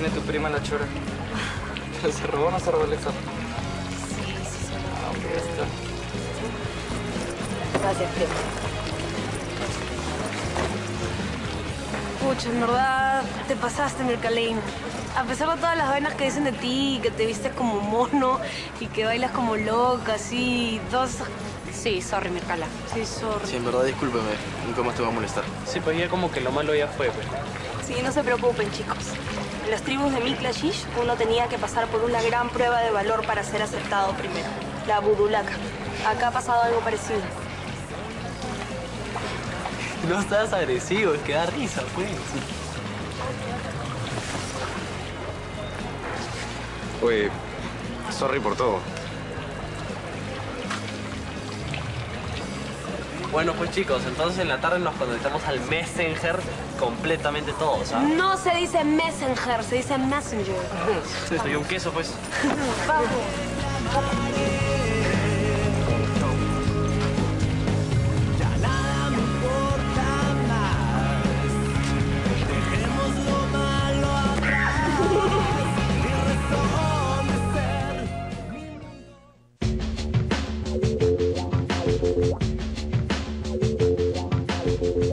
viene tu prima la chora. ¿Pero se robó o no se robó el examen? Sí, sí, sí. Ah, ya está. Gracias, primo. Pucha, en verdad, te pasaste, Mirkalein. A pesar de todas las vainas que dicen de ti, que te vistes como mono y que bailas como loca, así, todas esas... Sí, sorry, Mircala. Sí, sorry. Sí, en verdad, discúlpeme. Nunca más te voy a molestar. Sí, pues ya como que lo malo ya fue, pues. Sí, no se preocupen, chicos. En las tribus de Miklashish, uno tenía que pasar por una gran prueba de valor para ser aceptado primero. La budulaca. Acá ha pasado algo parecido. No estás agresivo, es que da risa, pues. Oye, sorry por todo. Bueno, pues chicos, entonces en la tarde nos conectamos al Messenger completamente todos, ¿ah? No se dice messenger, se dice messenger. Soy un queso, pues. Vamos.